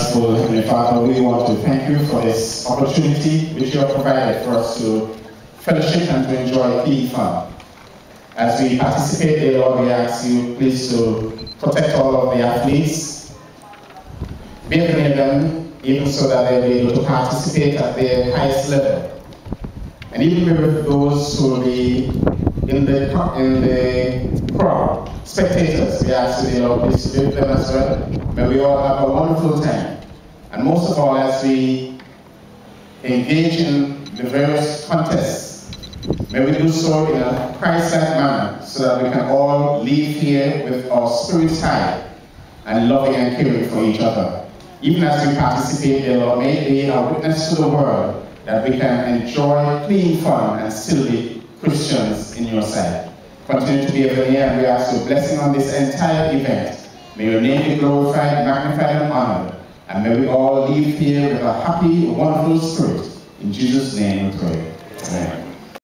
So, Heavenly Father, we want to thank you for this opportunity which you have provided for us to fellowship and to enjoy fun. As we participate, dear Lord, we ask you please to protect all of the athletes, be near them, even so that they'll be able to participate at their highest level. And even with those who will be in the, in the crowd, spectators, we Lord, please with them as well. May we all have a wonderful time. And most of all, as we engage in the various contests, may we do so in a Christ-like manner so that we can all leave here with our spirits high and loving and caring for each other. Even as we participate, dear Lord, may be a witness to the world that we can enjoy clean fun and still be Christians in your sight. Continue to be near, and we ask your blessing on this entire event. May your name be glorified, magnified, and honored. And may we all leave here with a happy, wonderful spirit. In Jesus' name we pray. Amen.